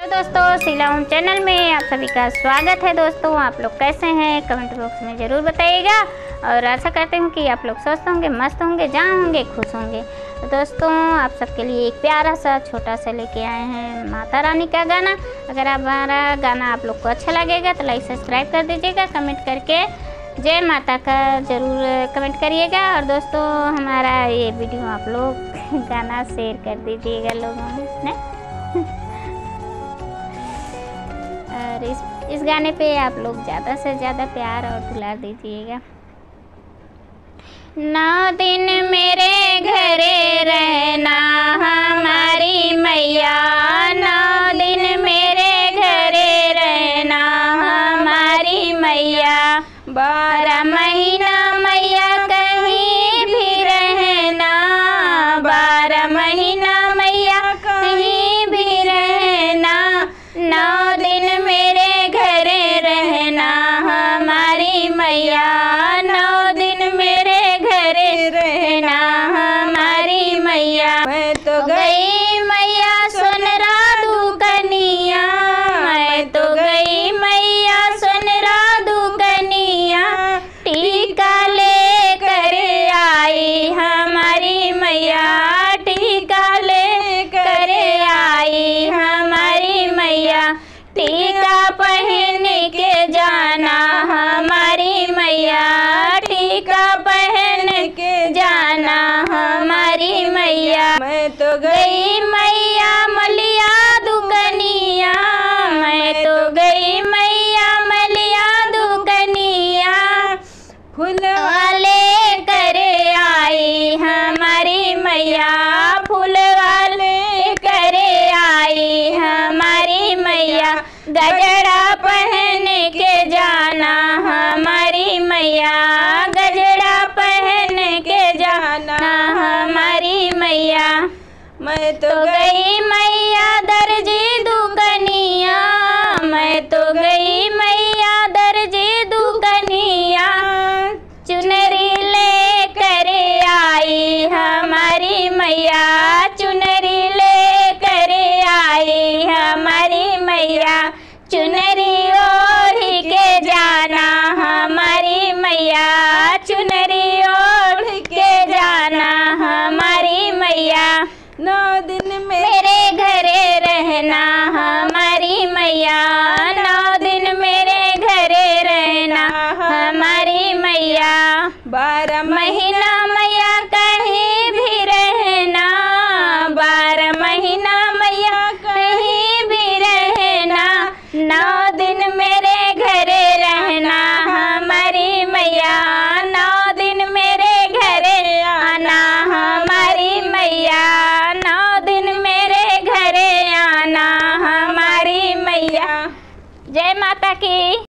तो दोस्तों सिलाऊं चैनल में आप सभी का स्वागत है। दोस्तों, आप लोग कैसे हैं? कमेंट बॉक्स में ज़रूर बताइएगा। और आशा करते हूँ कि आप लोग स्वस्थ होंगे, मस्त होंगे, जहाँ होंगे, खुश होंगे। तो दोस्तों, आप सबके लिए एक प्यारा सा, छोटा सा लेके आए हैं माता रानी का गाना। अगर आप हमारा गाना आप लोग को अच्छा लगेगा तो लाइक, सब्सक्राइब कर दीजिएगा, कमेंट करके जय माता का ज़रूर कमेंट करिएगा। और दोस्तों, हमारा ये वीडियो आप लोग गाना शेयर कर दीजिएगा लोगों ने? इस गाने पे आप लोग ज़्यादा से ज़्यादा प्यार और दुलार दीजिएगा। नौ दिन मेरे घरे रहना, हमारी मैया। नौ दिन मेरे घरे रहना, हमारी मैया। बारह महीना मैया कहीं भी रहना, बारह महीना फूल वाले करे आई हमारी मैया। फूल वाले करे आई हमारी मैया। गजरा पहन के जाना हमारी मैया। गजरा पहन के जाना हमारी मैया। मैं तो तो गई गई मैया दर्जी दुकनिया मैं तो गई चुनरी ओढ़ के जाना हमारी मैया। चुनरी ओढ़ के जाना हमारी मैया। नौ दिन में मेरे घरे रहना हमारी मैया।